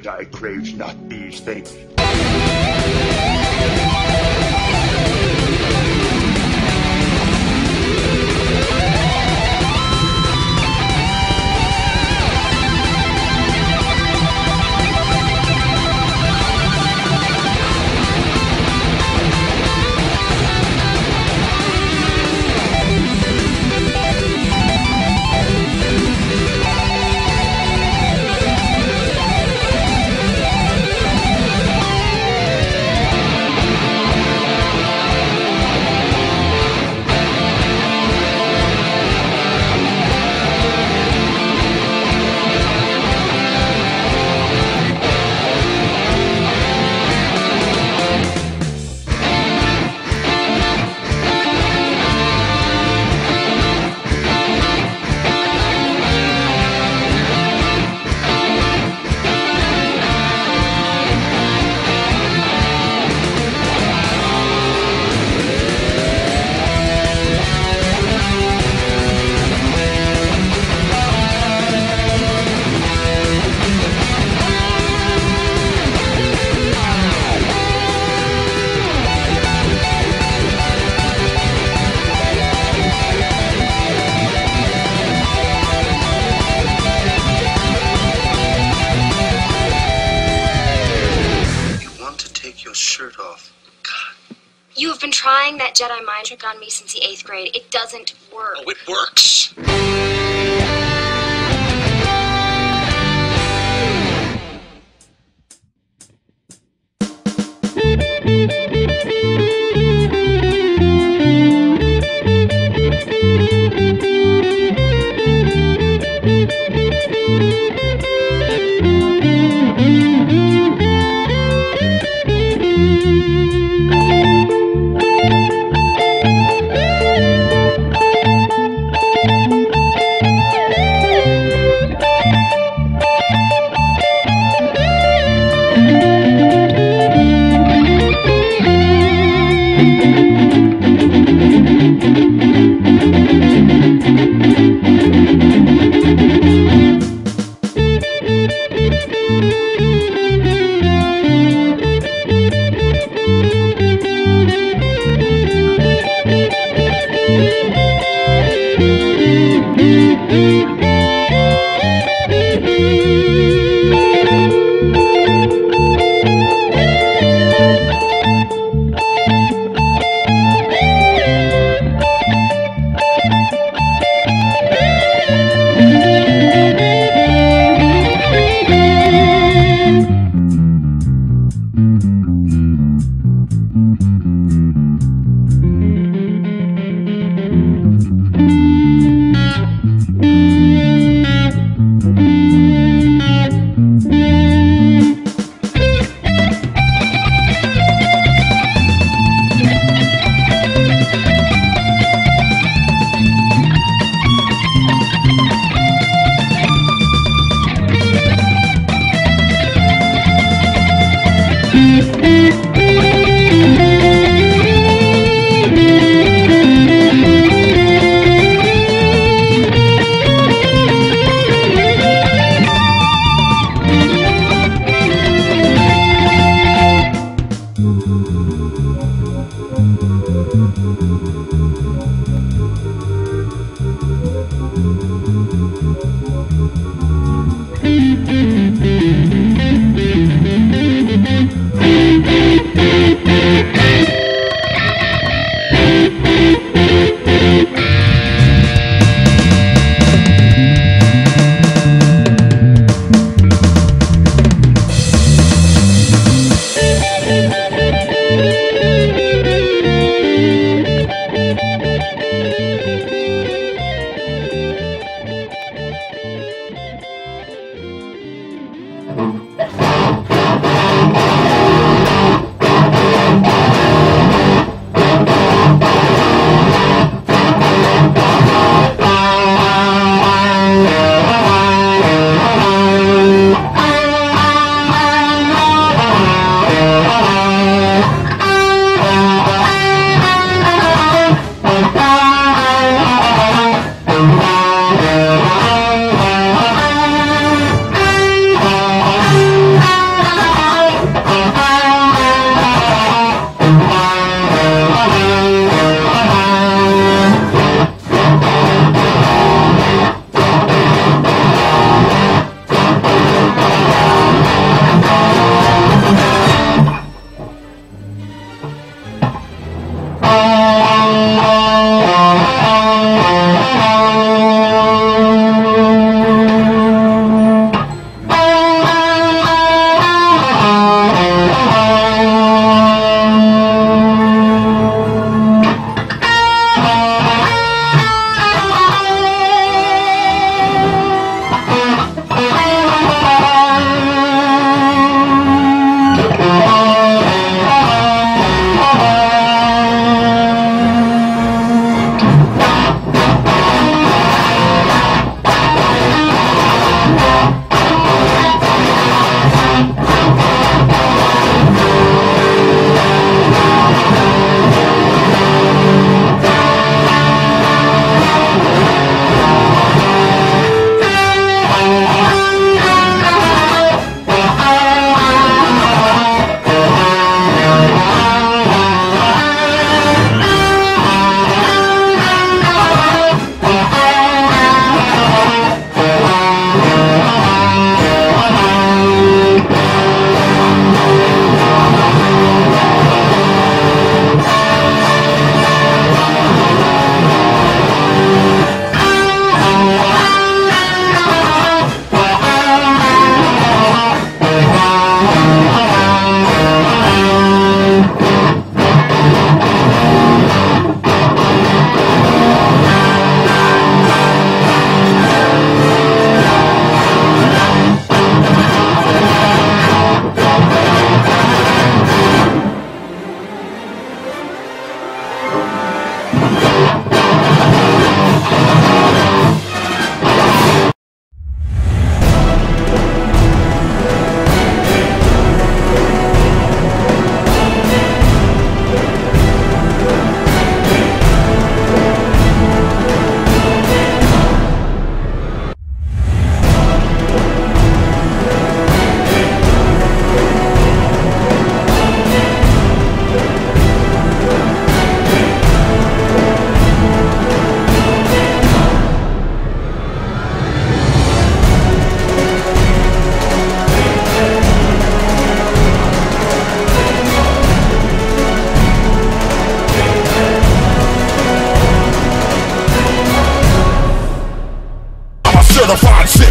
Jedi craves not these things. Trying that Jedi mind trick on me since the eighth grade. It doesn't work. Oh, it works.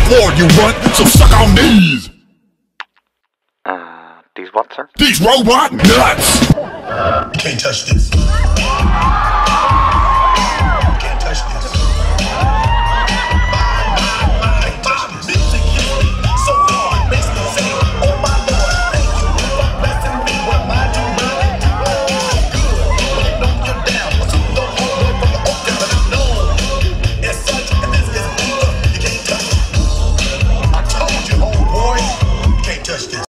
War you want, so suck on these. Uh, these what, sir? These robot nuts. You can't touch this.